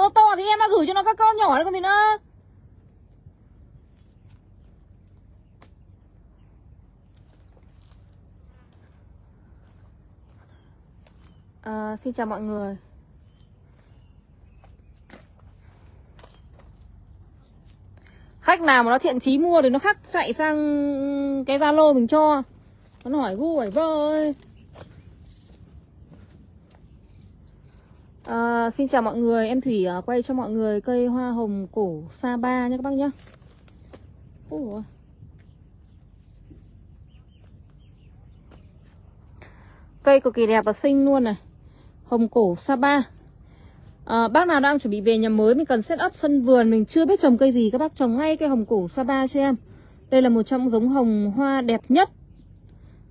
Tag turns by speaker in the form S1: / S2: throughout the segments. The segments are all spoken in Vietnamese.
S1: To to thì em đã gửi cho nó các con nhỏ đấy còn gì nữa. À, Xin chào mọi người. Khách nào mà nó thiện chí mua thì nó khắc chạy sang cái Zalo mình cho. Nó hỏi vui vơi. vơ ơi à, Xin chào mọi người, em Thủy uh, quay cho mọi người cây hoa hồng cổ sa ba nha các bác nhé. Ủa. Cây cực kỳ đẹp và xinh luôn này. Hồng cổ sa ba. À, Bác nào đang chuẩn bị về nhà mới Mình cần set up sân vườn Mình chưa biết trồng cây gì Các bác trồng ngay cây hồng cổ sa ba cho em. Đây là một trong giống hồng hoa đẹp nhất.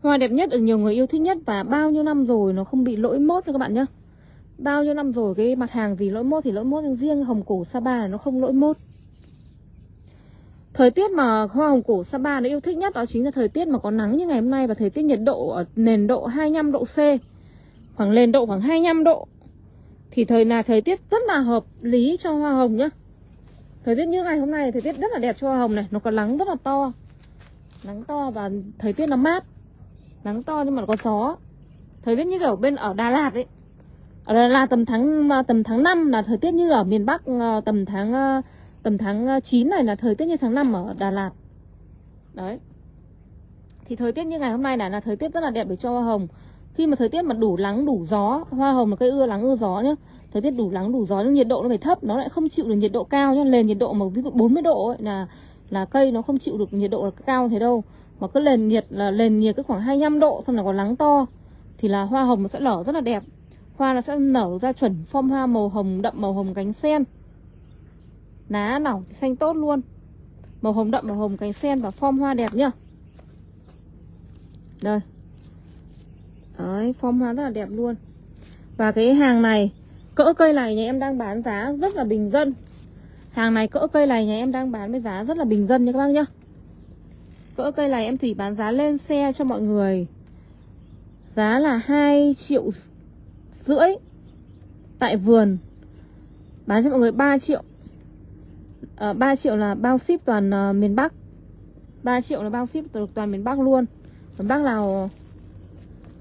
S1: Hoa đẹp nhất được nhiều người yêu thích nhất Và bao nhiêu năm rồi nó không bị lỗi mốt nữa các bạn nhé. Bao nhiêu năm rồi cái mặt hàng gì lỗi mốt thì lỗi mốt Nhưng riêng hồng cổ sa ba là nó không lỗi mốt Thời tiết mà hoa hồng cổ Sapa nó yêu thích nhất đó chính là thời tiết mà có nắng như ngày hôm nay và thời tiết nhiệt độ ở nền độ 25 độ C. Khoảng nền độ khoảng 25 độ. Thì thời là thời tiết rất là hợp lý cho hoa hồng nhá. Thời tiết như ngày hôm nay thời tiết rất là đẹp cho hoa hồng này, nó có nắng rất là to. Nắng to và thời tiết nó mát. Nắng to nhưng mà có gió. Thời tiết như kiểu bên ở Đà Lạt ấy. Ờ, là tầm tháng ờ, tầm tháng 5 là thời tiết như ở miền Bắc ờ, tầm tháng tầm tháng 9 này là thời tiết như tháng 5 ở Đà Lạt. Đấy. Thì thời tiết như ngày hôm nay này là thời tiết rất là đẹp để cho hoa hồng. Khi mà thời tiết mà đủ nắng đủ gió Hoa hồng là cây ưa nắng ưa gió nhá Thời tiết đủ nắng đủ gió nhưng nhiệt độ nó phải thấp Nó lại không chịu được nhiệt độ cao nhá Lên nhiệt độ mà ví dụ 40 độ ấy, là là cây nó không chịu được nhiệt độ cao thế đâu. Mà cứ lên nhiệt là lên nhiệt cứ khoảng 25 độ Xong là có nắng to Thì là hoa hồng nó sẽ nở rất là đẹp. Hoa nó sẽ nở ra chuẩn form hoa màu hồng đậm màu hồng cánh sen. Lá nở xanh tốt luôn. Màu hồng đậm, màu hồng cánh sen và form hoa đẹp nhá. Đây. Đấy, form hoa rất là đẹp luôn. Và cái hàng này Cỡ cây này nhà em đang bán giá rất là bình dân. Hàng này cỡ cây này nhà em đang bán với giá rất là bình dân nha các bác nhá. Cỡ cây này em Thủy bán giá lên xe cho mọi người. Giá là 2 triệu rưỡi Tại vườn. Bán cho mọi người 3 triệu. Ờ, à, 3 triệu là bao ship toàn uh, miền Bắc. 3 triệu là bao ship toàn, toàn miền Bắc luôn. Còn bác nào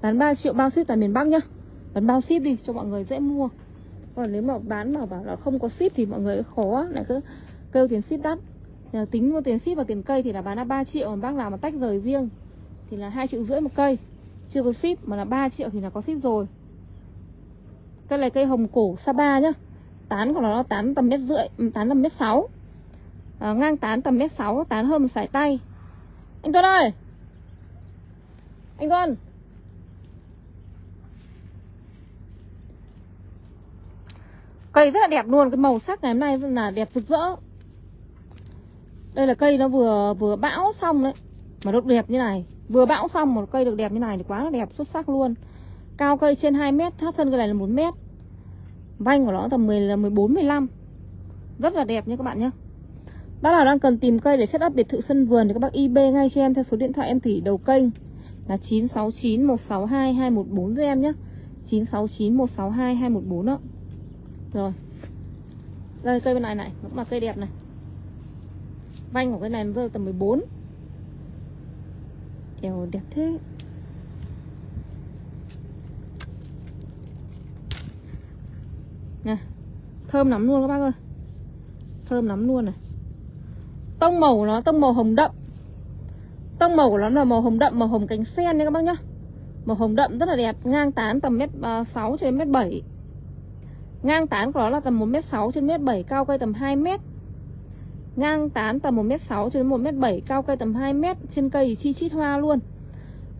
S1: bán 3 triệu bao ship toàn miền Bắc nhá. Bán bao ship đi cho mọi người dễ mua. Còn nếu mà bán mà bảo là không có ship thì mọi người khó lại cứ kêu tiền ship đắt. Nhờ tính mua tiền ship và tiền cây thì là bán là 3 triệu Còn bác nào mà tách rời riêng thì là 2 triệu rưỡi một cây. Chưa có ship mà là 3 triệu thì là có ship rồi. Cây này cây hồng cổ Sapa nhá. Tán của nó tán tầm mét rưỡi ừ, Tán tầm mét sáu. À, ngang tán tầm mét sáu tán hơn một sải tay. Anh Tuấn ơi! Anh Tuấn! Cây rất là đẹp luôn cái màu sắc ngày hôm nay là đẹp rực rỡ. Đây là cây nó vừa vừa bão xong đấy. Mà được đẹp như này. Vừa bão xong một cây được đẹp như này thì quá là đẹp xuất sắc luôn cao cây trên 2 mét thắt thân cây này là 1 mét. Vanh của nó tầm 10 là 14 15 rất là đẹp nha các bạn nhé. Bác nào đang cần tìm cây để set up biệt thự sân vườn thì các bác IB ngay cho em theo số điện thoại em Thủy đầu kênh. Là 969 162 214 cho em nhé. 969 162 214 đó. Rồi. Đây cây bên này này, nó cũng là cây đẹp này. Vanh của cái này nó rơi tầm 14 Eo đẹp thế. Nè, Thơm lắm luôn các bác ơi. Thơm lắm luôn này. Tông màu nó, tông màu hồng đậm. Tông màu của nó là màu hồng đậm, Màu hồng cánh sen nha các bác nhá. Màu hồng đậm rất là đẹp, Ngang tán tầm mét à, 6 cho đến mét 7 Ngang tán của nó là tầm 1 mét 6 trên mét 7 Cao cây tầm 2 mét. Ngang tán tầm 1 mét 6 cho đến 1 mét 7 Cao cây tầm 2 mét. Trên cây thì chi chít hoa luôn.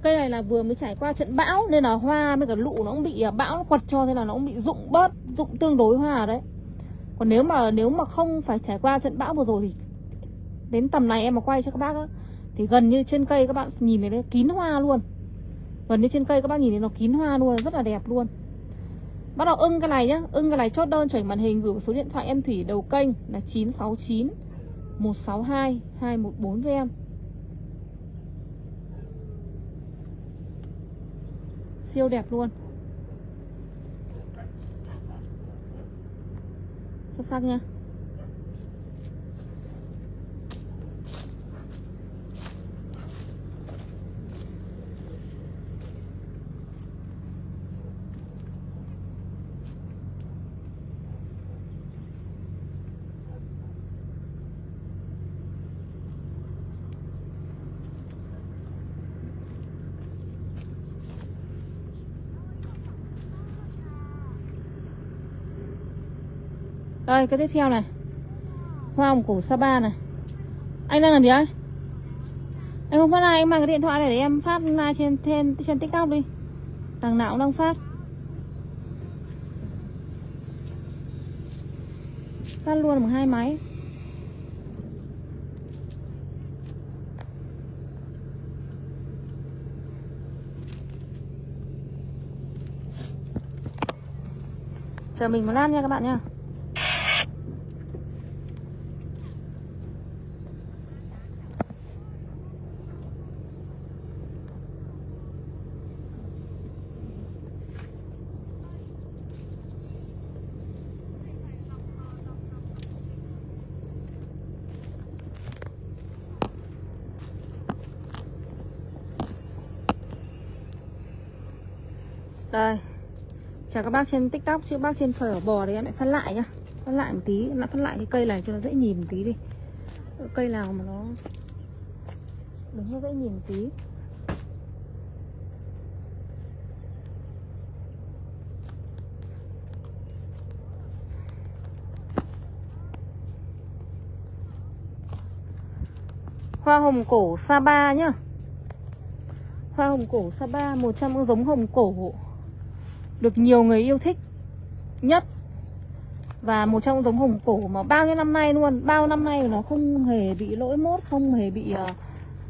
S1: Cây này là vừa mới trải qua trận bão Nên là hoa với cả lụ nó cũng bị à, bão nó quật cho Thế là nó cũng bị rụng bớt, Rụng tương đối hoa đấy. Còn nếu mà nếu mà không phải trải qua trận bão vừa rồi thì Đến tầm này em mà quay cho các bác á, Thì gần như trên cây các bạn nhìn thấy nó kín hoa luôn. Gần như trên cây các bác nhìn thấy nó kín hoa luôn, Rất là đẹp luôn. Bắt đầu ưng cái này nhá, Ưng cái này chốt đơn chuyển màn hình gửi số điện thoại em Thủy đầu kênh là 969 162 214 cho em. Siêu đẹp luôn. Xuất sắc nha Đây cái tiếp theo này. Hoa hồng cổ Sapa này. Anh đang làm gì ấy? Anh không phát like anh mang cái điện thoại này để em phát like trên, trên, trên tiktok đi. Đằng nào cũng đang phát. Phát luôn bằng hai máy. Chờ mình một lát nha các bạn nha Đây Chào các bác trên tiktok chứ bác trên phở bò đấy em lại phát lại nhá. Phát lại một tí, em lại phát lại cái cây này cho nó dễ nhìn một tí đi. Cây nào mà nó Đúng nó dễ nhìn một tí. Hoa hồng cổ Sapa nhá. Hoa hồng cổ Sapa Một trong những giống hồng cổ. Được nhiều người yêu thích Nhất. Và một trong giống hồng cổ mà bao nhiêu năm nay luôn Bao năm nay nó không hề bị lỗi mốt Không hề bị uh,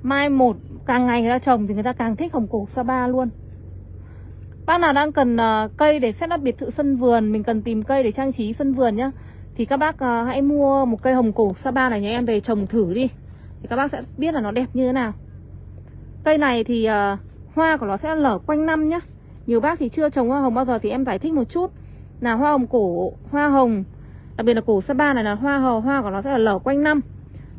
S1: mai một Càng ngày người ta trồng thì người ta càng thích hồng cổ Sapa luôn. Bác nào đang cần uh, cây để set up biệt thự sân vườn Mình cần tìm cây để trang trí sân vườn nhá Thì các bác uh, hãy mua một cây hồng cổ Sapa này nhà em về trồng thử đi. Thì các bác sẽ biết là nó đẹp như thế nào. Cây này thì uh, hoa của nó sẽ lở quanh năm nhá. Nhiều bác thì chưa trồng hoa hồng bao giờ thì em giải thích một chút. Là hoa hồng cổ, hoa hồng Đặc biệt là cổ Sapa này là hoa hồng, hoa của nó sẽ là lở quanh năm.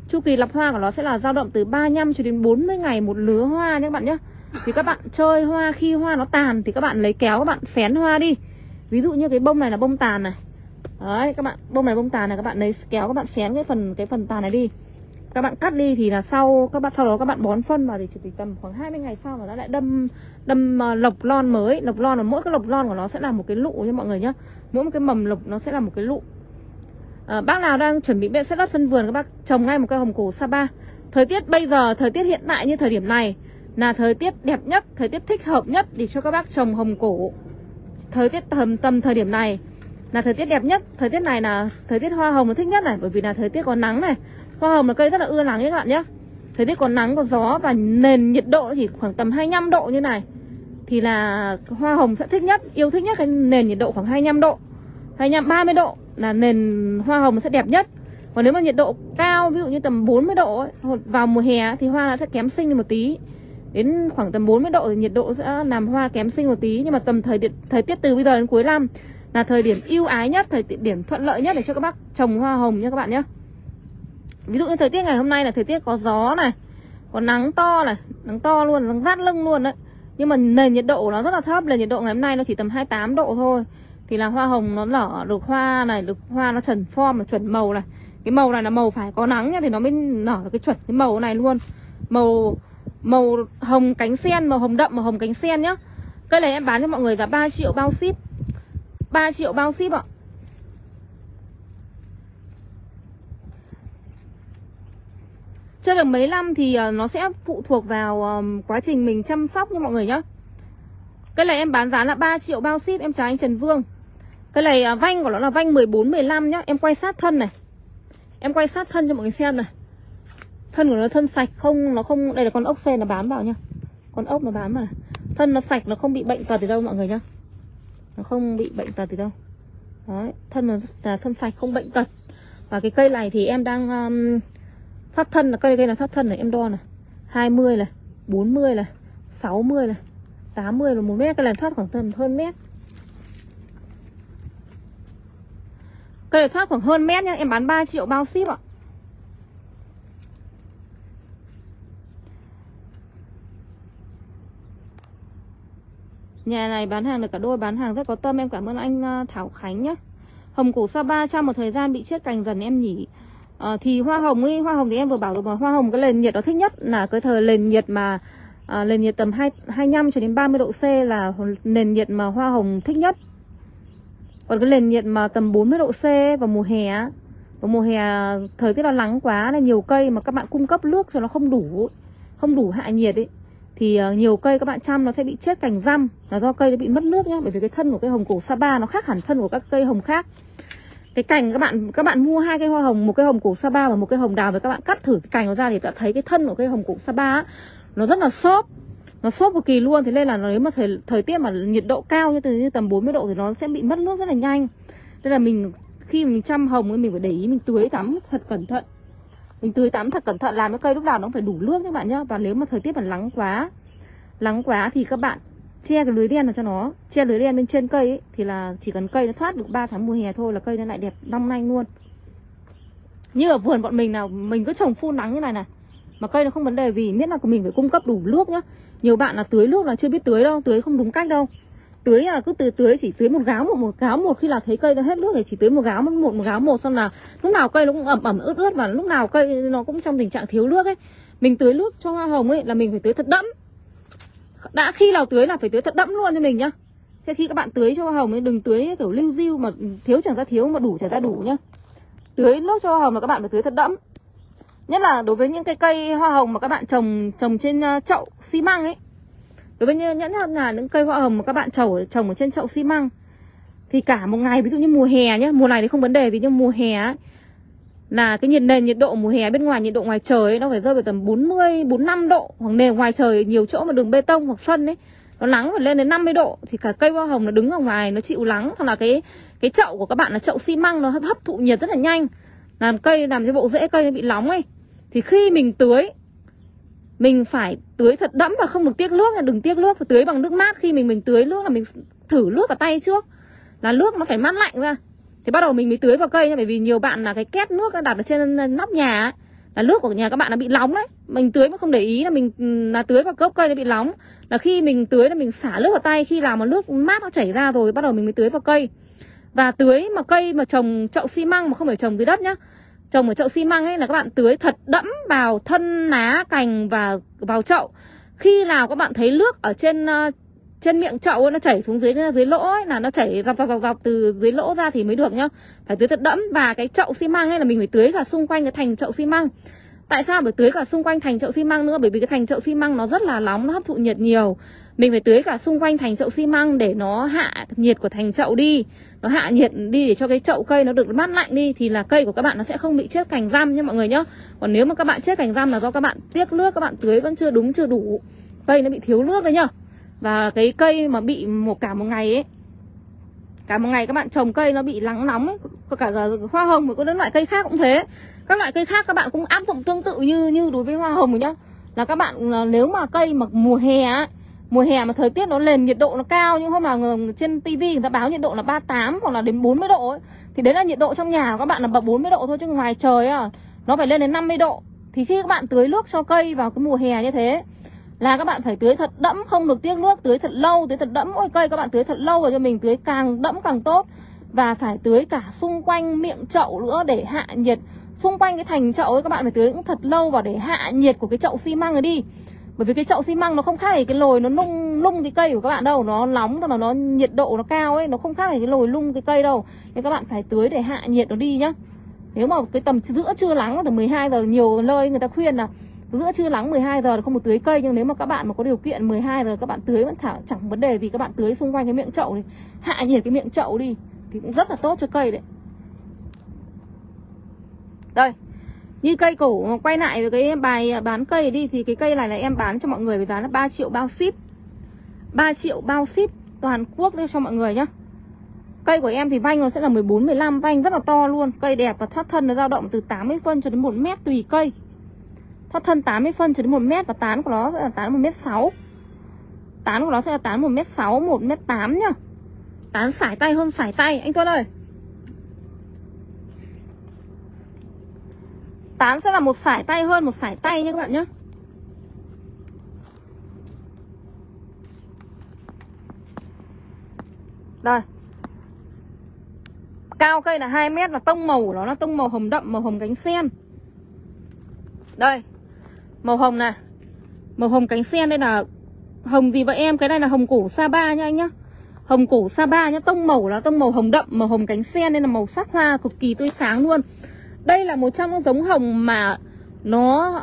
S1: Chu kỳ lập hoa của nó sẽ là dao động từ 35 cho đến 40 ngày một lứa hoa nhé các bạn nhé. Thì các bạn chơi hoa khi hoa nó tàn thì các bạn lấy kéo các bạn phén hoa đi. Ví dụ như cái bông này là bông tàn này. Đấy các bạn, bông này bông tàn này các bạn lấy kéo các bạn phén cái phần cái phần tàn này đi các bạn cắt đi thì là sau các bạn sau đó các bạn bón phân vào thì chỉ tầm khoảng 20 ngày sau là nó lại đâm đâm ờ, uh, lộc lon mới. Lộc lon là mỗi cái lộc lon của nó sẽ là một cái lụ nha mọi người nhá. Mỗi một cái mầm lộc nó sẽ là một cái lụ. À, bác nào đang chuẩn bị bên set up sân vườn các bác trồng ngay một cây hồng cổ Sapa thời tiết bây giờ thời tiết hiện tại như thời điểm này là thời tiết đẹp nhất thời tiết thích hợp nhất để cho các bác trồng hồng cổ. Thời tiết tầm tầm thời điểm này là thời tiết đẹp nhất. Thời tiết này là thời tiết hoa hồng nó thích nhất này bởi vì là thời tiết có nắng này. Hoa hồng là cây rất là ưa nắng các bạn nhé Thời tiết có nắng, có gió và nền nhiệt độ thì khoảng tầm 25 độ như này. Thì là hoa hồng sẽ thích nhất, yêu thích nhất cái nền nhiệt độ khoảng 25 độ. 25, 30 độ là nền hoa hồng sẽ đẹp nhất. Còn nếu mà nhiệt độ cao, ví dụ như tầm 40 độ ấy, vào mùa hè thì hoa nó sẽ kém sinh một tí. Đến khoảng tầm 40 độ thì nhiệt độ sẽ làm hoa kém sinh một tí. Nhưng mà tầm thời, điện, thời tiết từ bây giờ đến cuối năm là thời điểm ưu ái nhất, thời điểm thuận lợi nhất để cho các bác trồng hoa hồng nha các bạn nhé Ví dụ như thời tiết ngày hôm nay là thời tiết có gió này Có nắng to này Nắng to luôn, nắng rát lưng luôn đấy. Nhưng mà nền nhiệt độ nó rất là thấp Nền nhiệt độ ngày hôm nay nó chỉ tầm 28 độ thôi. Thì là hoa hồng nó nở được hoa này Được hoa nó chuẩn form là chuẩn màu này. Cái màu này là màu phải có nắng nha Thì nó mới nở được cái chuẩn cái màu này luôn. Màu màu hồng cánh sen Màu hồng đậm, màu hồng cánh sen nhá. Cây này em bán cho mọi người là 3 triệu bao ship. 3 triệu bao ship ạ. Chơi được mấy năm thì ờ, nó sẽ phụ thuộc vào um, quá trình mình chăm sóc nha mọi người nhá. Cái này em bán giá là 3 triệu bao ship em chào anh Trần Vương. Cái này uh, vanh của nó là vanh 14, 15 nhá. Em quay sát thân này. Em quay sát thân cho mọi người xem này. Thân của nó thân sạch không Nó không Đây là con ốc sen nó bám vào nhá. Con ốc nó bám vào này. Thân nó sạch nó không bị bệnh tật gì đâu mọi người nhá. Nó không bị bệnh tật gì đâu. Đấy Thân nó là thân sạch không bệnh tật. Và cái cây này thì em đang um, Thoát thân là cây cây là thoát thân này, em đo này. 20 này 40 này 60 này 80 là 1 mét. Cái này thoát khoảng tầm hơn mét. Cây này thoát khoảng hơn mét nhá. Em bán 3 triệu bao ship ạ. Nhà này bán hàng được cả đôi, Bán hàng rất có tâm. Em cảm ơn anh à, Thảo Khánh nhá. Hồng cổ Sapa trong một thời gian bị chết cành dần em nhỉ à, Thì hoa hồng ấy Hoa hồng thì em vừa bảo rồi mà Hoa hồng cái nền nhiệt nó thích nhất Là cái thời nền nhiệt mà à, Nền nhiệt tầm 2, 25 cho đến 30 độ C Là nền nhiệt mà hoa hồng thích nhất. Còn cái nền nhiệt mà tầm 40 độ C vào mùa hè Vào mùa hè à, thời tiết nó nắng quá Nên nhiều cây mà các bạn cung cấp nước cho nó không đủ Không đủ hạ nhiệt ấy thì à, nhiều cây các bạn chăm nó sẽ bị chết cành răm là do cây nó bị mất nước nhá bởi vì cái thân của cây hồng cổ Sapa nó khác hẳn thân của các cây hồng khác cái cành các bạn các bạn mua hai cây hoa hồng một cây hồng cổ Sapa và một cây hồng đào và các bạn cắt thử cái cành nó ra thì đã thấy cái thân của cây hồng cổ Sapa á, nó rất là xốp. Nó xốp cực kỳ luôn thế nên là nếu mà thời thời tiết mà nhiệt độ cao như từ như tầm 40 độ thì nó sẽ bị mất nước rất là nhanh. Nên là mình khi mình chăm hồng thì mình phải để ý mình tưới tắm thật cẩn thận. Mình tưới tắm thật cẩn thận làm cái cây lúc nào nó phải đủ nước các bạn nhá và nếu mà thời tiết mà nắng quá nắng quá thì các bạn che cái lưới đen vào cho nó. Che lưới đen bên trên cây ấy, thì là chỉ cần cây nó thoát được 3 tháng mùa hè thôi là cây nó lại đẹp long lanh luôn. Như ở vườn bọn mình nào mình cứ trồng phun nắng như này này mà cây nó không vấn đề vì miễn là của mình phải cung cấp đủ nước nhá. Nhiều bạn là tưới nước là chưa biết tưới đâu tưới không đúng cách đâu. Tưới là cứ từ tưới chỉ tưới một gáo một một gáo một khi là thấy cây nó hết nước thì chỉ tưới một gáo một một, một gáo một xong là lúc nào cây nó cũng ẩm ẩm ướt ướt và lúc nào cây nó cũng trong tình trạng thiếu nước ấy. Mình tưới nước cho hoa hồng ấy là mình phải tưới thật đẫm đã khi nào tưới là phải tưới thật đẫm luôn cho mình nhá. Thế khi các bạn tưới cho hoa hồng ấy đừng tưới kiểu lưu diêu mà thiếu chẳng ra thiếu mà đủ chẳng ra đủ nhá. Tưới nước cho hoa hồng là các bạn phải tưới thật đẫm. Nhất là đối với những cái cây hoa hồng mà các bạn trồng trồng trên ờ, chậu xi măng ấy. Đối với nhẫn là những cây hoa hồng mà các bạn trồng trồng ở trên chậu xi măng thì cả một ngày ví dụ như mùa hè nhé mùa này thì không vấn đề vì nhưng mùa hè ấy, là cái nhiệt nền nhiệt độ mùa hè bên ngoài nhiệt độ ngoài trời ấy, nó phải rơi vào tầm 40 45 độ. Hoặc nền ngoài trời nhiều chỗ mà đường bê tông hoặc sân ấy nó nắng phải lên đến 50 độ. Thì cả cây hoa hồng nó đứng ở ngoài nó chịu nắng. Hoặc là cái cái chậu của các bạn là chậu xi măng nó hấp thụ nhiệt rất là nhanh. Làm cây làm cho bộ rễ cây nó bị nóng ấy. Thì khi mình tưới mình phải tưới thật đẫm và không được tiếc nước. Là đừng tiếc nước phải tưới bằng nước mát. Khi mình mình tưới nước là mình thử nước vào tay trước. Là nước nó phải mát lạnh ra thì bắt đầu mình mới tưới vào cây nha bởi vì nhiều bạn là cái két nước đặt ở trên nóc nhà ấy, là nước của nhà các bạn nó bị nóng đấy. Mình tưới mà không để ý là mình ừ, là tưới vào gốc cây nó bị nóng là khi mình tưới là mình xả nước vào tay khi nào mà nước mát nó chảy ra rồi bắt đầu mình mới tưới vào cây. Và tưới mà cây mà trồng chậu xi măng mà không phải trồng dưới đất nhá trồng ở chậu xi măng ấy là các bạn tưới thật đẫm vào thân lá cành và vào chậu. Khi nào các bạn thấy nước ở trên ờ, trên miệng chậu nó chảy xuống dưới dưới lỗ ấy, là nó chảy dọc dọc dọc dọc từ dưới lỗ ra thì mới được nhá. Phải tưới thật đẫm và cái chậu xi măng ấy là mình phải tưới cả xung quanh cái thành chậu xi măng. Tại sao phải tưới cả xung quanh thành chậu xi măng nữa? Bởi vì cái thành chậu xi măng nó rất là nóng nó hấp thụ nhiệt nhiều. Mình phải tưới cả xung quanh thành chậu xi măng để nó hạ nhiệt của thành chậu đi. Nó hạ nhiệt đi để cho cái chậu cây nó được mát lạnh đi thì là cây của các bạn nó sẽ không bị chết cành răm nha mọi người nhá. Còn nếu mà các bạn chết cành răm là do các bạn tiếc nước các bạn tưới vẫn chưa đúng chưa đủ cây nó bị thiếu nước đấy nhá và cái cây mà bị một cả một ngày ấy cả một ngày các bạn trồng cây nó bị nắng nóng ấy có cả hoa hồng và các loại cây khác cũng thế. Các loại cây khác các bạn cũng áp dụng tương tự như như đối với hoa hồng rồi nhá. Là các bạn nếu mà cây mà mùa hè ấy, mùa hè mà thời tiết nó lên nhiệt độ nó cao nhưng hôm nào trên tivi người ta báo nhiệt độ là 38 hoặc là đến 40 độ ấy thì đấy là nhiệt độ trong nhà của các bạn là 40 độ thôi chứ ngoài trời à nó phải lên đến 50 độ. Thì khi các bạn tưới nước cho cây vào cái mùa hè như thế là các bạn phải tưới thật đẫm, không được tiếc nước tưới thật lâu, tưới thật đẫm. Ôi cây các bạn tưới thật lâu rồi cho mình tưới càng đẫm càng tốt. Và phải tưới cả xung quanh miệng chậu nữa để hạ nhiệt. Xung quanh cái thành chậu ấy, các bạn phải tưới cũng thật lâu vào để hạ nhiệt của cái chậu xi măng ấy đi. Bởi vì cái chậu xi măng nó không khác gì cái lồi nó lung lung cái cây của các bạn đâu. Nó nóng, nó nó nhiệt độ nó cao ấy, nó không khác gì cái lồi lung cái cây đâu. Nên các bạn phải tưới để hạ nhiệt nó đi nhá. Nếu mà cái tầm giữa trưa nắng từ 12 giờ, nhiều nơi người ta khuyên là giữa trưa nắng 12 giờ là không được tưới cây nhưng nếu mà các bạn mà có điều kiện 12 giờ các bạn tưới vẫn chẳng, chẳng vấn đề gì các bạn tưới xung quanh cái miệng chậu này hạ nhiệt cái miệng chậu đi thì cũng rất là tốt cho cây đấy. Đây như cây cổ quay lại với cái bài bán cây đi thì cái cây này là em bán cho mọi người với giá là 3 triệu bao ship. 3 triệu bao ship toàn quốc đấy cho mọi người nhá. Cây của em thì vanh nó sẽ là 14 15 vanh rất là to luôn, cây đẹp và thoát thân nó dao động từ 80 phân cho đến 1 mét tùy cây. Thoát thân 80 phân cho đến 1 mét và tán của nó sẽ là tán 1 mét 6. Tán của nó sẽ là tán 1 mét 6, 1 mét 8 nhá. Tán sải tay hơn sải tay anh Tuấn ơi. tán sẽ là một sải tay hơn một sải tay nhé các bạn nhé Đây Cao cây là 2 mét và tông màu của nó là tông màu hồng đậm, màu hồng cánh sen Đây Màu hồng này. Màu hồng cánh sen đây là Hồng gì vậy em? Cái này là hồng củ Sapa nha anh nhá. Hồng củ Sapa nhá Tông màu là tông màu hồng đậm, màu hồng cánh sen Nên là màu sắc hoa cực kỳ tươi sáng luôn. Đây là một trong những giống hồng mà Nó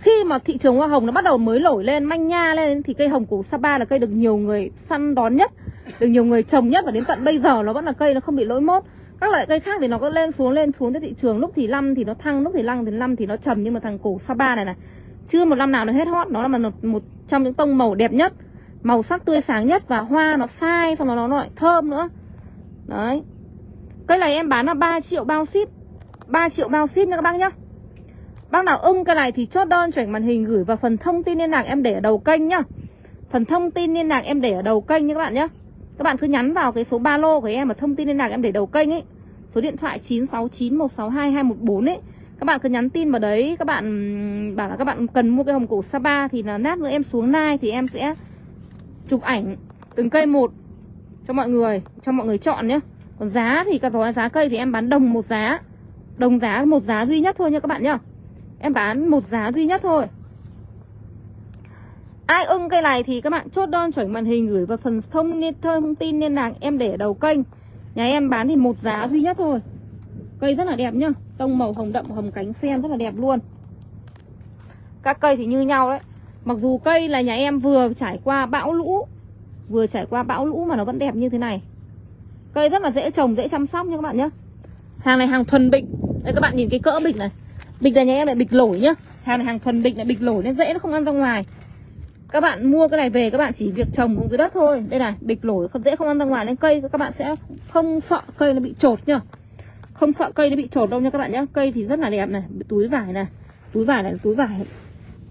S1: khi mà thị trường hoa hồng nó bắt đầu mới nổi lên manh nha lên thì cây hồng củ Sapa là cây được nhiều người săn đón nhất được nhiều người trồng nhất và đến tận bây giờ nó vẫn là cây nó không bị lỗi mốt các loại cây khác thì nó có lên xuống lên xuống tới thị trường. Lúc thì năm thì nó thăng lúc thì lăng thì năm thì nó trầm. Nhưng mà thằng cổ Sapa này này chưa một năm nào nó hết hot. Nó là một, một trong những tông màu đẹp nhất màu sắc tươi sáng nhất và hoa nó sai xong rồi nó lại thơm nữa. Đấy. Cây này em bán là 3 triệu bao ship. 3 triệu bao ship nha các bác nhá. Bác nào ưng cái này thì chốt đơn chuyển màn hình gửi vào phần thông tin liên lạc em để ở đầu kênh nhá. Phần thông tin liên lạc em để ở đầu kênh nhé các bạn nhé các bạn cứ nhắn vào cái số ba lô của em và thông tin liên lạc em để đầu kênh ấy. Số điện thoại 9691622214 ấy. Các bạn cứ nhắn tin vào đấy. Các bạn bảo là các bạn cần mua cái hồng cổ Sapa Thì là nát nữa, em xuống nai thì em sẽ chụp ảnh từng cây một cho mọi người, Cho mọi người chọn nhé Còn giá thì cả giá cây thì em bán đồng một giá. Đồng giá, một giá duy nhất thôi nha các bạn nhá. Em bán một giá duy nhất thôi. Ai ưng cây này thì các bạn chốt đơn chuẩn màn hình gửi vào phần thông thông tin liên lạc em để ở đầu kênh. Nhà em bán thì một giá duy nhất thôi. Cây rất là đẹp nhá. Tông màu hồng đậm hồng cánh sen rất là đẹp luôn. Các cây thì như nhau đấy. Mặc dù cây là nhà em vừa trải qua bão lũ Vừa trải qua bão lũ mà nó vẫn đẹp như thế này. Cây rất là dễ trồng, dễ chăm sóc nha các bạn nhá. Hàng này hàng thuần bịch. Đây các bạn nhìn cái cỡ bịch này. Bịch là nhà em lại bịch lổi nhá. Hàng này hàng thuần bịch lại bịch lổi nên dễ nó không ăn ra ngoài. Các bạn mua cái này về, các bạn chỉ việc trồng xuống dưới đất thôi. Đây này bịch lổi còn dễ không ăn ra ngoài nên cây các bạn sẽ không sợ cây nó bị trột nhá. Không sợ cây nó bị trột đâu nha các bạn nhé Cây thì rất là đẹp này, Túi vải này. Túi vải này túi vải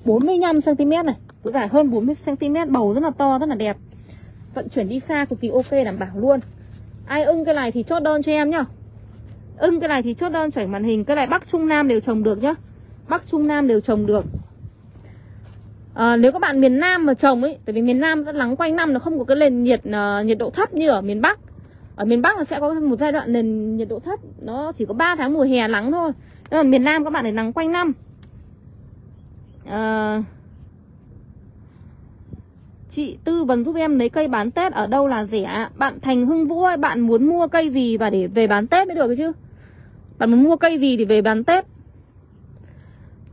S1: 45cm này. Túi vải hơn 40cm Bầu rất là to, rất là đẹp. Vận chuyển đi xa cực kỳ ok, đảm bảo luôn. Ai ưng cái này thì chốt đơn cho em nhá. Ưng cái này thì chốt đơn chảy màn hình. Cái này bắc trung nam đều trồng được nhá. Bắc trung nam đều trồng được à, nếu các bạn miền nam mà trồng ấy tại vì miền nam rất nắng quanh năm nó không có cái nền nhiệt uh, nhiệt độ thấp như ở miền bắc. Ở miền bắc nó sẽ có một giai đoạn nền nhiệt độ thấp nó chỉ có 3 tháng mùa hè nắng thôi. Nhưng mà miền nam các bạn để nắng quanh năm. À, Chị tư vấn giúp em lấy cây bán Tết ở đâu là rẻ Bạn Thành Hưng Vũ ơi Bạn muốn mua cây gì và để về bán Tết mới được chứ? Bạn muốn mua cây gì thì về bán Tết.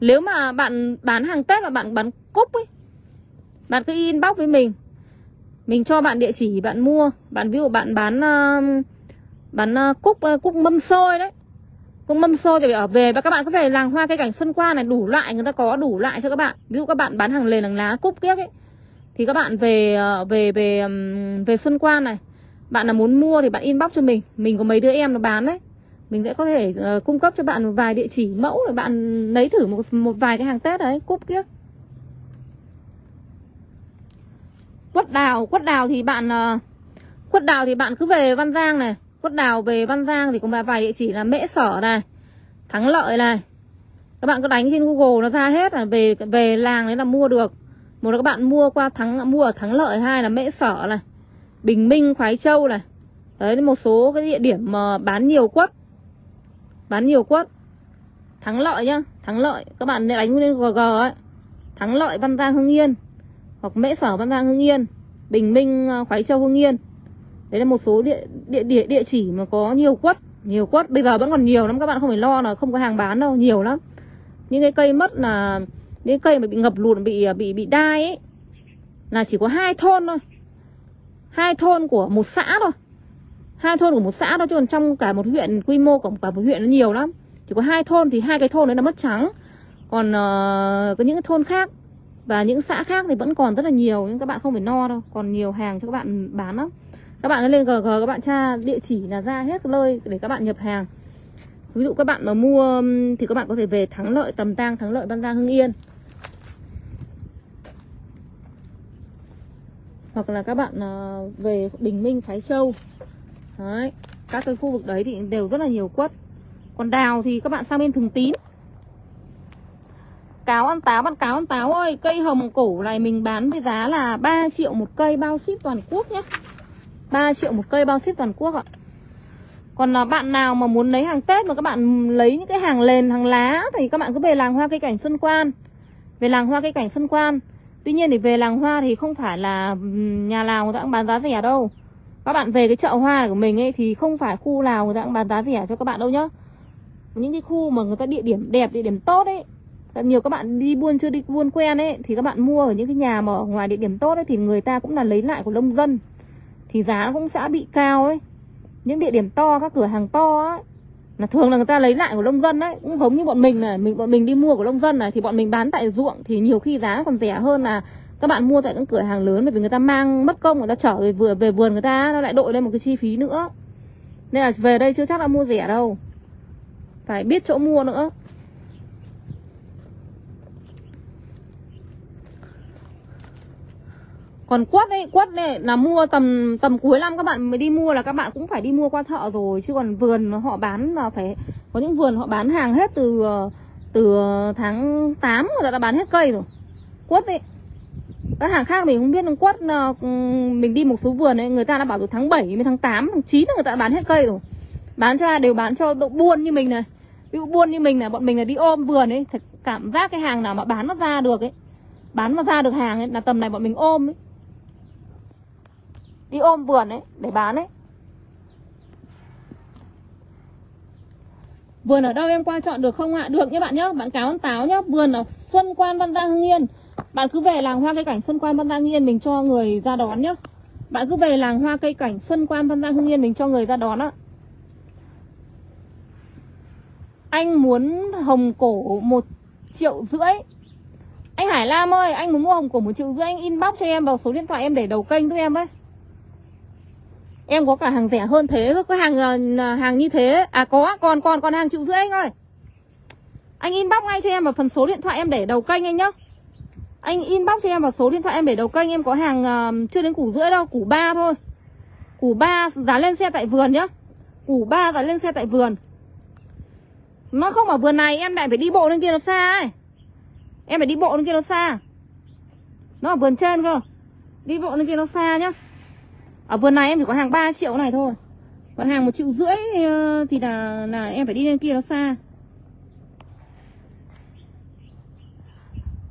S1: Nếu mà bạn bán hàng Tết và bạn bán cúc ấy Bạn cứ inbox với mình. Mình cho bạn địa chỉ bạn mua. Bạn ví dụ bạn bán uh, Bán ờ, uh, cúc uh, ờ, cúc mâm xôi đấy. Cúc mâm xôi thì ở về. Và các bạn có thể làng hoa cây cảnh xuân qua này Đủ loại người ta có đủ loại cho các bạn. Ví dụ các bạn bán hàng lề hàng lá cúc kiếc ấy thì các bạn về về về về Xuân Quan này. Bạn là muốn mua thì bạn inbox cho mình. Mình có mấy đứa em nó bán đấy mình sẽ có thể uh, cung cấp cho bạn một vài địa chỉ mẫu để bạn lấy thử một một vài cái hàng Tết đấy. Cúp kiếp quất đào quất đào thì bạn uh, quất đào thì bạn cứ về Văn Giang này. Quất đào về Văn Giang thì có vài vài địa chỉ là mễ sở này thắng lợi này. Các bạn cứ đánh trên Google nó ra hết là về về làng đấy là mua được. Một là các bạn mua qua thắng mua ở thắng lợi hai là mễ sở này. Bình minh khoái châu này. Đấy một số cái địa điểm mà bán nhiều quất bán nhiều quất thắng lợi nhá, thắng lợi. Các bạn nên đánh lên gg ấy. Thắng lợi văn giang hưng yên. Hoặc mễ sở văn giang hưng yên. Bình minh à, khoái châu hưng yên. Đấy là một số địa địa địa địa chỉ mà có nhiều quất nhiều quất. Bây giờ vẫn còn nhiều lắm, các bạn không phải lo là không có hàng bán đâu, nhiều lắm. Những cái cây mất là, những cây mà bị ngập lụt, bị à, bị bị đai ấy, là chỉ có hai thôn thôi. Hai thôn của một xã thôi hai thôn của một xã đó chứ còn trong cả một huyện quy mô của cả một huyện nó nhiều lắm. Chỉ có hai thôn thì hai cái thôn đấy là mất trắng. Còn uh, có những cái thôn khác và những xã khác thì vẫn còn rất là nhiều nhưng các bạn không phải no đâu. Còn nhiều hàng cho các bạn bán lắm. Các bạn lên gg các bạn tra địa chỉ là ra hết nơi để các bạn nhập hàng. Ví dụ các bạn mà mua thì các bạn có thể về thắng lợi tầm tang thắng lợi văn giang hưng yên. Hoặc là các bạn ờ, về Bình Minh Phái Châu đấy các cái khu vực đấy thì đều rất là nhiều quất còn đào thì các bạn sang bên Thường Tín cáo ăn táo bạn cáo ăn táo ơi cây hồng cổ này mình bán với giá là 3 triệu một cây bao ship toàn quốc nhé 3 triệu một cây bao ship toàn quốc ạ còn là bạn nào mà muốn lấy hàng Tết mà các bạn lấy những cái hàng lền, hàng lá thì các bạn cứ về làng hoa cây cảnh Xuân Quan. Về làng hoa cây cảnh Xuân Quan. Tuy nhiên thì về làng hoa thì không phải là nhà nào người ta cũng bán giá rẻ đâu. Các bạn về cái chợ hoa của mình ấy thì không phải khu nào người ta cũng bán giá rẻ cho các bạn đâu nhá. Những cái khu mà người ta địa điểm đẹp, địa điểm tốt ấy nhiều các bạn đi buôn chưa đi buôn quen ấy thì các bạn mua ở những cái nhà mà ở ngoài địa điểm tốt ấy thì người ta cũng là lấy lại của nông dân. Thì giá cũng sẽ bị cao ấy. Những địa điểm to các cửa hàng to ấy là thường là người ta lấy lại của nông dân đấy cũng giống như bọn mình này mình bọn mình đi mua của nông dân này thì bọn mình bán tại ruộng thì nhiều khi giá còn rẻ hơn là các bạn mua tại những cửa hàng lớn bởi vì người ta mang mất công, người ta chở về vừa, về vườn người ta, nó lại đội lên một cái chi phí nữa. Nên là về đây chưa chắc là mua rẻ đâu. Phải biết chỗ mua nữa. Còn quất ấy, quất này là mua tầm tầm cuối năm các bạn mới đi mua là các bạn cũng phải đi mua qua thợ rồi. Chứ còn vườn họ bán là phải, có những vườn họ bán hàng hết từ ờ, từ ờ, tháng 8 người ta đã bán hết cây rồi. Quất ấy các hàng khác mình không biết quất ờ, mình đi một số vườn ấy người ta đã bảo từ tháng 7 đến tháng 8 tháng 9 là người ta đã bán hết cây rồi. Bán cho đều bán cho độ buôn như mình này. Ví dụ buôn như mình này bọn mình là đi ôm vườn ấy thật cảm giác cái hàng nào mà bán nó ra được ấy bán nó ra được hàng ấy là tầm này bọn mình ôm ấy. Đi ôm vườn ấy để bán ấy. Vườn ở đâu em qua chọn được không ạ? Được nhé bạn nhé, bạn cáo ăn táo nhá Vườn ở Xuân Quan Văn Giang Hưng Yên. Bạn cứ về làng hoa cây cảnh Xuân Quan Văn Giang Hưng Yên Mình cho người ra đón nhá. Bạn cứ về làng hoa cây cảnh Xuân Quan Văn Giang Hưng Yên Mình cho người ra đón á Anh muốn hồng cổ một triệu rưỡi. Anh Hải Lam ơi, Anh muốn mua hồng cổ một triệu rưỡi, Anh inbox cho em vào số điện thoại em để đầu kênh giúp em với. Em có cả hàng rẻ hơn thế, Có hàng ờ, hàng như thế. À có, còn còn còn hàng triệu rưỡi anh ơi. Anh inbox ngay cho em vào phần số điện thoại em để đầu kênh anh nhá. Anh inbox cho em vào số điện thoại em để đầu kênh Em có hàng uh, chưa đến củ rưỡi đâu Củ ba thôi. Củ ba giá lên xe tại vườn nhá. Củ ba giá lên xe tại vườn. Nó không ở vườn này Em lại phải đi bộ lên kia nó xa ấy. Em phải đi bộ lên kia nó xa. Nó ở vườn trên cơ. Đi bộ lên kia nó xa nhá. Ở vườn này em chỉ có hàng 3 triệu này thôi. Còn hàng một triệu rưỡi ờ, thì là là em phải đi lên kia nó xa.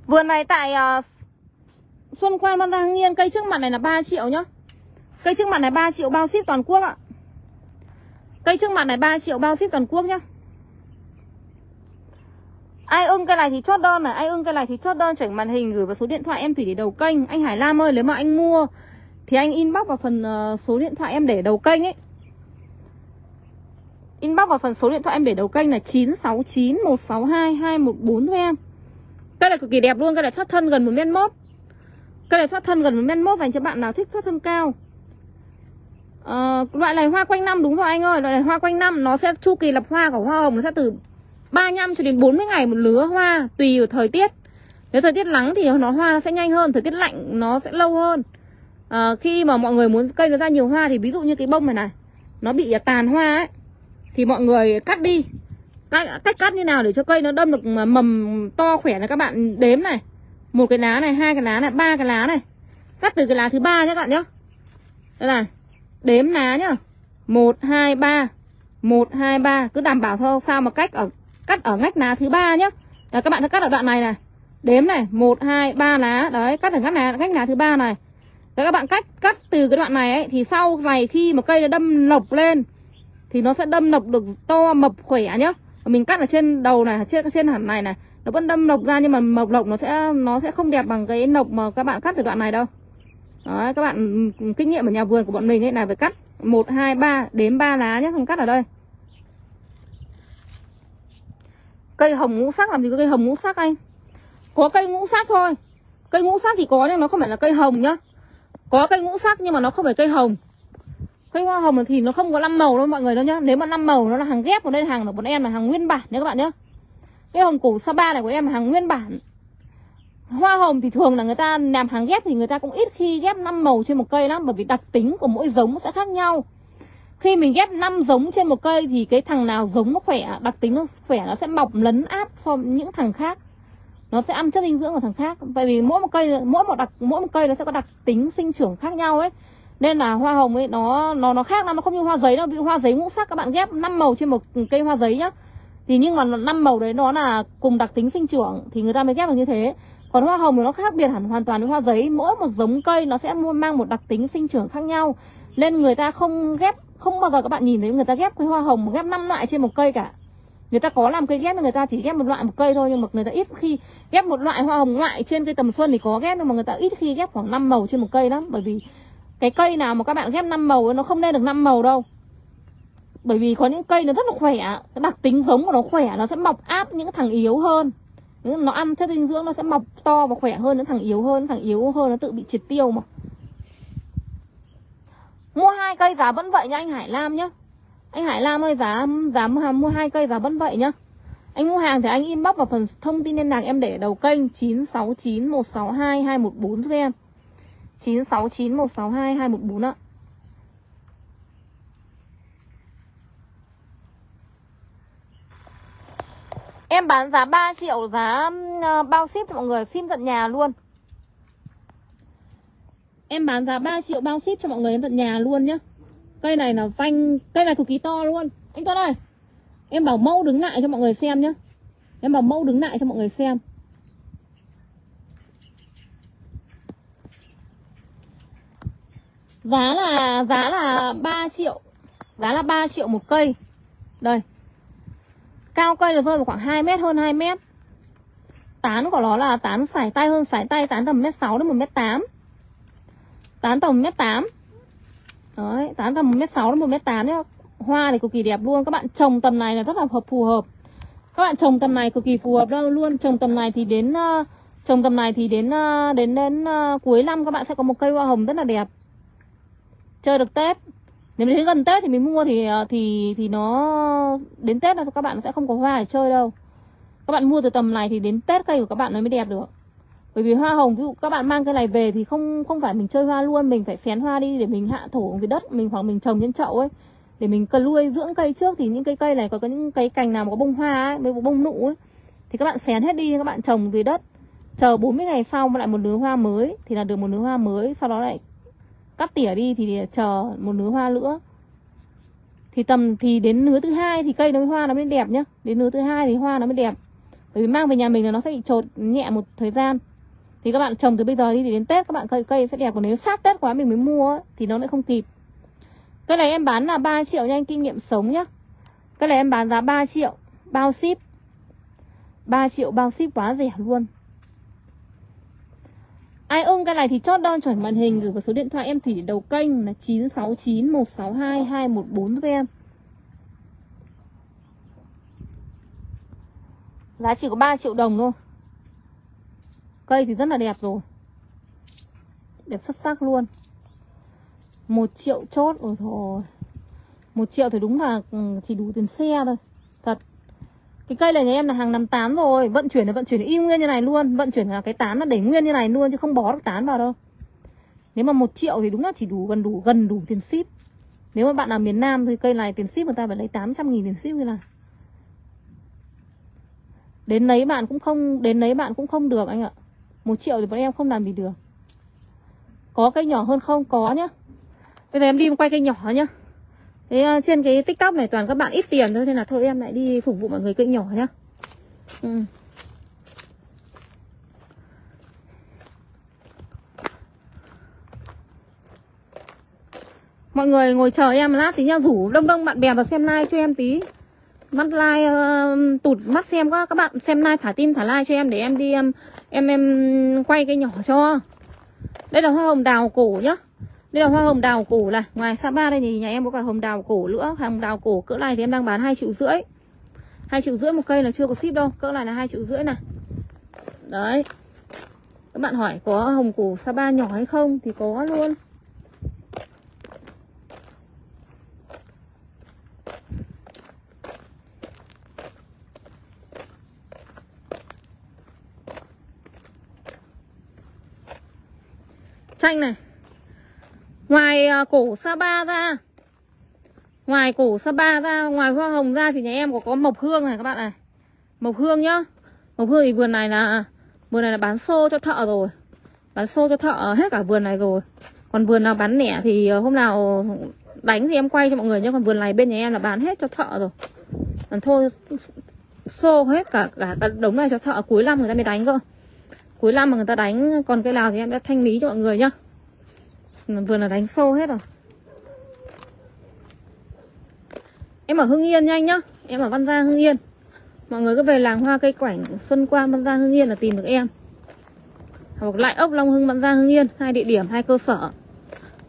S1: Vườn này tại uh, Xuân Quan Văn Giang Nghiên cây trước mặt này là 3 triệu nhá. Cây trước mặt này 3 triệu bao ship toàn quốc ạ. Cây trước mặt này 3 triệu bao ship toàn quốc nhá. Ai ưng cây này thì chốt đơn này Ai ưng cây này thì chốt đơn. Chuyển màn hình gửi vào số điện thoại em Thủy để đầu kênh. Anh Hải Lam ơi nếu mà anh mua thì anh inbox vào phần uh, số điện thoại em để đầu kênh ấy. Inbox vào phần số điện thoại em để đầu kênh là 969 162 214 thôi em. Cây này cực kỳ đẹp luôn, cây này thoát thân gần 1m1 Cây này thoát thân gần 1m1 dành cho bạn nào thích thoát thân cao. À, Loại này hoa quanh năm đúng rồi anh ơi? Loại này hoa quanh năm Nó sẽ chu kỳ lập hoa của hoa hồng Nó sẽ từ 35 cho đến 40 ngày một lứa hoa Tùy vào thời tiết. Nếu thời tiết nắng thì nó hoa nó sẽ nhanh hơn Thời tiết lạnh nó sẽ lâu hơn. À, khi mà mọi người muốn cây nó ra nhiều hoa thì ví dụ như cái bông này này nó bị tàn hoa ấy thì mọi người cắt đi cách, cách cắt như nào để cho cây nó đâm được mầm to khỏe này các bạn? Đếm này. Một cái lá này hai cái lá này ba cái lá này. Cắt từ cái lá thứ ba nhé các bạn nhé. Đây này. Đếm lá nhá. Một hai ba. Một hai ba. Cứ đảm bảo thôi sao mà cách ở cắt ở ngách lá thứ ba nhá. Là các bạn sẽ cắt ở đoạn này này. Đếm này. Một hai ba lá. Đấy cắt ở ngách lá ngách lá thứ ba này. Đấy các bạn cách cắt từ cái đoạn này ấy Thì sau này khi mà cây nó đâm lộc lên Thì nó sẽ đâm lộc được to mập khỏe nhá. Mình cắt ở trên đầu này Trên trên hẳn này này. Nó vẫn đâm lộc ra nhưng mà mộc lộc nó sẽ nó sẽ không đẹp bằng cái lộc mà các bạn cắt từ đoạn này đâu. Đấy các bạn ừ, kinh nghiệm ở nhà vườn của bọn mình ấy là phải cắt 1, 2, 3 Đếm 3 lá nhé không cắt ở đây. Cây hồng ngũ sắc làm gì có cây hồng ngũ sắc anh? Có cây ngũ sắc thôi. Cây ngũ sắc thì có nhưng nó không phải là cây hồng nhá. Có cây ngũ sắc nhưng mà nó không phải cây hồng cây hoa hồng thì nó không có năm màu đâu mọi người đâu nhá. Nếu mà năm màu nó là hàng ghép còn đây hàng của bọn em là hàng nguyên bản nhé các bạn nhé cái hồng cổ Sapa này của em là hàng nguyên bản. Hoa hồng thì thường là người ta làm hàng ghép thì người ta cũng ít khi ghép năm màu trên một cây lắm, bởi vì đặc tính của mỗi giống sẽ khác nhau. Khi mình ghép 5 giống trên một cây thì cái thằng nào giống nó khỏe, đặc tính nó khỏe nó sẽ mọc, lấn át so với những thằng khác. Nó sẽ ăn chất dinh dưỡng của thằng khác. Tại vì mỗi một cây, mỗi một đặc, mỗi một cây nó sẽ có đặc tính sinh trưởng khác nhau ấy nên là hoa hồng ấy, nó nó nó khác lắm, nó không như hoa giấy đâu. Vì hoa giấy ngũ sắc các bạn ghép 5 màu trên một cây hoa giấy nhá. Thì nhưng mà năm màu đấy nó là cùng đặc tính sinh trưởng, thì người ta mới ghép được như thế. Còn hoa hồng thì nó khác biệt hẳn hoàn toàn với hoa giấy. Mỗi một giống cây nó sẽ mang một đặc tính sinh trưởng khác nhau. Nên người ta không ghép, không bao giờ các bạn nhìn thấy người ta ghép cái hoa hồng ghép năm loại trên một cây cả. Người ta có làm cây ghép nhưng người ta chỉ ghép một loại một cây thôi, nhưng mà người ta ít khi ghép một loại hoa hồng ngoại trên cây tầm xuân thì có ghép, nhưng mà người ta ít khi ghép khoảng 5 màu trên một cây lắm. Bởi vì cái cây nào mà các bạn ghép 5 màu nó không nên được 5 màu đâu. Bởi vì có những cây nó rất là khỏe, cái đặc tính giống của nó khỏe, nó sẽ mọc áp những thằng yếu hơn. Nó ăn chất dinh dưỡng, nó sẽ mọc to và khỏe hơn những thằng yếu hơn, thằng yếu hơn nó tự bị triệt tiêu mà. Mua hai cây giá vẫn vậy nha anh Hải Lam nhá. Anh Hải Lam ơi, giá giá mua mua hai cây giá vẫn vậy nhá. Anh mua hàng thì anh inbox vào phần thông tin liên lạc em để đầu kênh 969 162 214 giúp em. 969 162 214 ạ. Em bán giá 3 triệu giá ờ, bao ship cho mọi người, Ship tận nhà luôn. Em bán giá 3 triệu bao ship cho mọi người đến tận nhà luôn nhá. Cây này là vanh Cây này cực kỳ to luôn. Anh Tuấn ơi, Em bảo mẫu đứng lại cho mọi người xem nhá. Em bảo mẫu đứng lại cho mọi người xem. Giá là Giá là 3 triệu. Giá là 3 triệu một cây. Đây. Cao cây là rơi vào khoảng 2 mét hơn 2 mét. Tán của nó là tán sải tay hơn sải tay Tán tầm mét 6 đến 1 mét 8 Tán tầm 1 mét 8 Đấy, tán tầm 1 mét 6 đến 1 mét 8 nhá. Hoa thì cực kỳ đẹp luôn. Các bạn trồng tầm này là rất là hợp phù hợp. Các bạn trồng tầm này cực kỳ phù hợp luôn. Trồng tầm này thì đến ờ, Trồng tầm này thì đến ờ, đến đến đến cuối năm các bạn sẽ có một cây hoa hồng rất là đẹp. Chơi được Tết nếu đến gần Tết thì mình mua thì ờ, thì thì nó đến Tết là các bạn sẽ không có hoa để chơi đâu. Các bạn mua từ tầm này thì đến Tết cây của các bạn nó mới đẹp được. Bởi vì hoa hồng ví dụ các bạn mang cái này về thì không không phải mình chơi hoa luôn, mình phải phén hoa đi để mình hạ thổ cái đất mình hoặc mình trồng trên chậu ấy để mình cần nuôi dưỡng cây trước thì những cây cây này có, có những cái cành nào mà có bông hoa ấy, với bông nụ ấy thì các bạn xén hết đi các bạn trồng dưới đất chờ 40 ngày sau lại một nứa hoa mới thì là được một nứa hoa mới sau đó lại cắt tỉa đi thì chờ một nứa hoa nữa thì tầm thì đến nứa thứ hai thì cây nó mới hoa nó mới đẹp nhá. Đến nứa thứ hai thì hoa nó mới đẹp. Bởi vì mang về nhà mình là nó sẽ bị trột nhẹ một thời gian. Thì các bạn trồng từ bây giờ đi thì đến tết các bạn cây cây sẽ đẹp. Còn nếu sát tết quá mình mới mua ấy, thì nó lại không kịp. Cái này em bán là 3 triệu nha anh kinh nghiệm sống nhá. Cái này em bán giá 3 triệu bao ship. 3 triệu bao ship quá rẻ luôn. Ai ưng cái này thì chốt đơn chuẩn màn hình, gửi vào số điện thoại em Thủy đầu kênh là 969 162 214 giúp em. Giá chỉ có 3 triệu đồng thôi. Cây thì rất là đẹp rồi. Đẹp xuất sắc luôn. 1 triệu chốt, Ôi thôi. 1 triệu thì đúng là ừ, chỉ đủ tiền xe thôi. Cái cây này nhà em là hàng năm tán rồi, Vận chuyển là vận chuyển y nguyên như này luôn, Vận chuyển là cái tán là để nguyên như này luôn Chứ không bó được tán vào đâu. Nếu mà một triệu thì đúng là chỉ đủ gần đủ gần đủ tiền ship. Nếu mà bạn ở miền Nam thì cây này tiền ship người ta phải lấy 800 nghìn tiền ship như là Đến lấy bạn cũng không, Đến lấy bạn cũng không được anh ạ. Một triệu thì bọn em không làm gì được. Có cây nhỏ hơn không? Có nhá. Bây giờ em đi quay cây nhỏ nhá. Thế ờ, trên cái tiktok này toàn các bạn ít tiền thôi Nên là thôi em lại đi phục vụ mọi người kênh nhỏ nhá. Ừ. Mọi người ngồi chờ em lát tí nha Rủ đông đông bạn bè vào xem like cho em tí. Mắt like uh, tụt mắt xem các các bạn xem like thả tim thả like cho em Để em đi em em em quay cái nhỏ cho. Đây là hoa hồng đào cổ nhá đây là hoa hồng đào cổ này. Ngoài Sapa đây thì nhà em có cả hồng đào cổ nữa. Hồng đào cổ cỡ này thì em đang bán 2 triệu rưỡi. 2 triệu rưỡi một cây là chưa có ship đâu. Cỡ này là 2 triệu rưỡi này. Đấy. Các bạn hỏi có hồng cổ Sapa nhỏ hay không Thì có luôn. Chanh này. Ngoài ờ, cổ Sapa ra Ngoài cổ Sapa ra Ngoài hoa hồng ra thì nhà em có có mộc hương này các bạn này. Mộc hương nhá. Mộc hương thì vườn này là Vườn này là bán xô cho thợ rồi. Bán xô cho thợ hết cả vườn này rồi. Còn vườn nào bán lẻ thì ờ, hôm nào đánh thì em quay cho mọi người nhé Còn vườn này bên nhà em là bán hết cho thợ rồi. Còn thôi xô hết cả, cả cả đống này cho thợ. Cuối năm người ta mới đánh cơ. Cuối năm mà người ta đánh còn cây nào thì em đã thanh lý cho mọi người nhá vườn là đánh xô hết rồi. Em ở hưng yên nhanh nhá. Em ở văn giang hưng yên. Mọi người cứ về làng hoa cây quảnh xuân quan, văn giang hưng yên là tìm được em. Hoặc lại ốc, long hưng, văn giang hưng yên, hai địa điểm, hai cơ sở.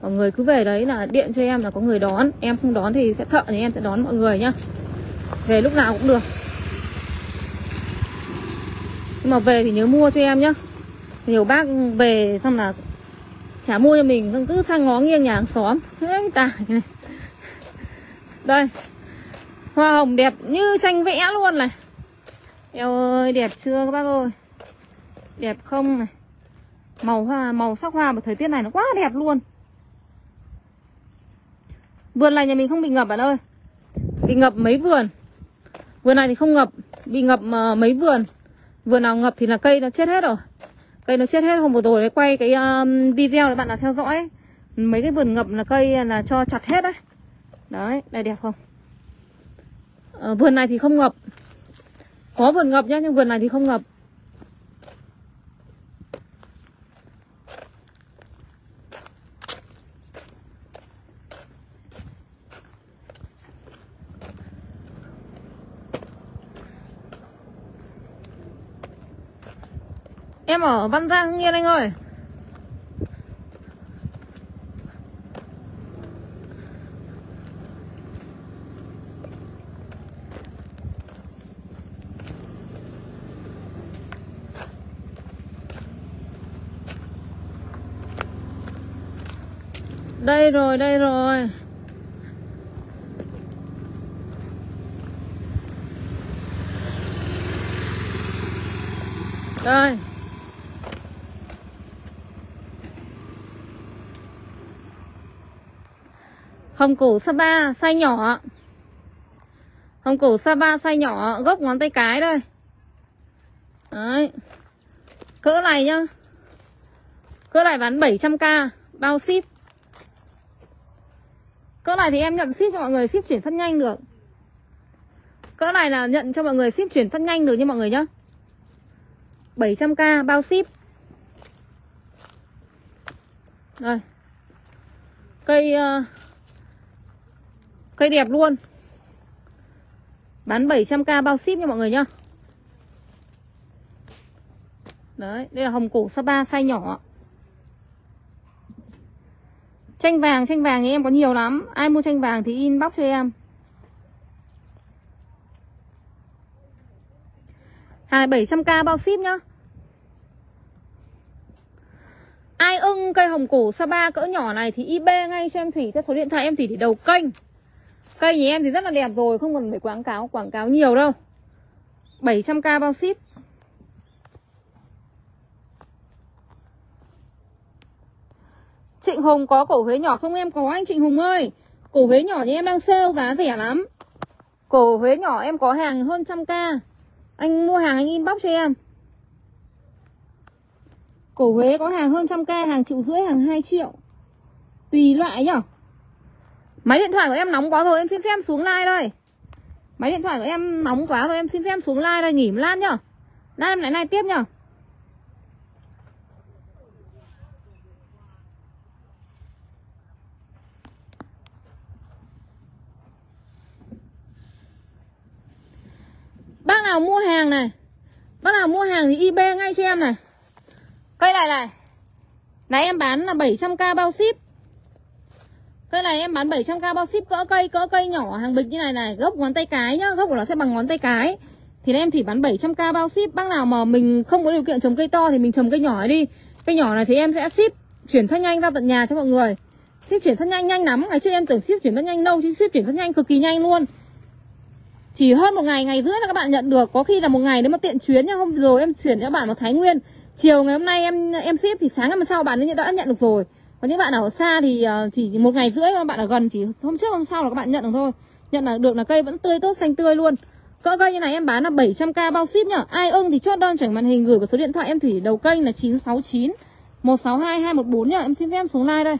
S1: Mọi người cứ về đấy là điện cho em là có người đón. Em không đón thì sẽ thợ thì em sẽ đón mọi người nhá. Về lúc nào cũng được. Nhưng mà về thì nhớ mua cho em nhá. Nhiều bác về xong là chả mua cho mình xong cứ sang ngó nghiêng nhà hàng xóm. Thế tài. Này đây. Hoa hồng đẹp như tranh vẽ luôn này. Eo ơi, đẹp chưa các bác ơi? Đẹp không này? Màu hoa, màu sắc hoa mà thời tiết này nó quá đẹp luôn. Vườn này nhà mình không bị ngập bạn ơi. Bị ngập mấy vườn? Vườn này thì không ngập. Bị ngập ờ, mấy vườn? Vườn nào ngập thì là cây nó chết hết rồi. Cây nó chết hết hôm vừa rồi đấy quay cái um, video để bạn nào theo dõi Mấy cái vườn ngập là cây là cho chặt hết đấy. Đấy, đây đẹp không? À, Vườn này thì không ngập. Có vườn ngập nhá nhưng vườn này thì không ngập. Em ở Văn Giang Hưng Yên anh ơi. Đây rồi, đây rồi. Đây. Hồng cổ Sapa size nhỏ. Hồng cổ Sapa size nhỏ Gốc ngón tay cái đây Đấy. Cỡ này nhá. Cỡ này bán 700k Bao ship? Cỡ này thì em nhận ship cho mọi người Ship chuyển phát nhanh được. Cỡ này là nhận cho mọi người ship chuyển phát nhanh được nha mọi người nhá. 700k bao ship? Đây Cây uh, Cây đẹp luôn. Bán 700k bao ship nha mọi người nhá. Đấy, đây là hồng cổ Sapa size nhỏ. Tranh vàng, tranh vàng thì em có nhiều lắm. Ai mua tranh vàng thì inbox cho em. Hàng 700k bao ship nhá. Ai ưng cây hồng cổ Sapa cỡ nhỏ này thì IB ngay cho em Thủy. Theo số điện thoại em Thủy thì đầu kênh. Cây nhà em thì rất là đẹp rồi, Không cần phải quảng cáo quảng cáo nhiều đâu. 700k bao ship. Trịnh Hùng có cổ Huế nhỏ không em? Có anh Trịnh Hùng ơi. Cổ Huế nhỏ thì em đang sale giá rẻ lắm. Cổ Huế nhỏ em có hàng hơn trăm k Anh mua hàng anh inbox cho em. Cổ Huế có hàng hơn trăm k Hàng triệu rưỡi, hàng 2 triệu. Tùy loại nhở? Máy điện thoại của em nóng quá rồi, em xin phép em xuống like đây. Máy điện thoại của em nóng quá rồi, em xin phép em xuống like đây, nghỉ một lát nhá. Lát em lại này tiếp nhá. Bác nào mua hàng này? Bác nào mua hàng thì IB ngay cho em này. Cây này này. Này em bán là 700k bao ship. Cây này em bán 700k bao ship cỡ cây cỡ cây nhỏ hàng bịch như này này, gốc ngón tay cái nhá, gốc của nó sẽ bằng ngón tay cái. Thì em chỉ bán 700k bao ship. Bác nào mà mình không có điều kiện trồng cây to thì mình trồng cây nhỏ đi. Cây nhỏ này thì em sẽ ship chuyển phát nhanh ra tận nhà cho mọi người. Ship chuyển phát nhanh nhanh lắm. Ngày trước em tưởng ship chuyển phát nhanh đâu chứ ship chuyển phát nhanh cực kỳ nhanh luôn. Chỉ hơn một ngày, ngày rưỡi là các bạn nhận được. Có khi là một ngày nếu mà tiện chuyến nhá. Hôm rồi em chuyển cho các bạn vào Thái Nguyên. Chiều ngày hôm nay em em ship thì sáng ngày hôm sau bạn ấy đã nhận được rồi. Còn những bạn ở xa thì ờ, chỉ một ngày rưỡi các bạn ở gần, chỉ hôm trước, hôm sau là các bạn nhận được thôi. Nhận là được là cây vẫn tươi tốt, xanh tươi luôn. Cỡ cây như này em bán là 700k bao ship nhá. Ai ưng thì chốt đơn, chuyển màn hình gửi vào số điện thoại em Thủy, đầu kênh là 969 162 214 nhá. Em xin phép em xuống like đây.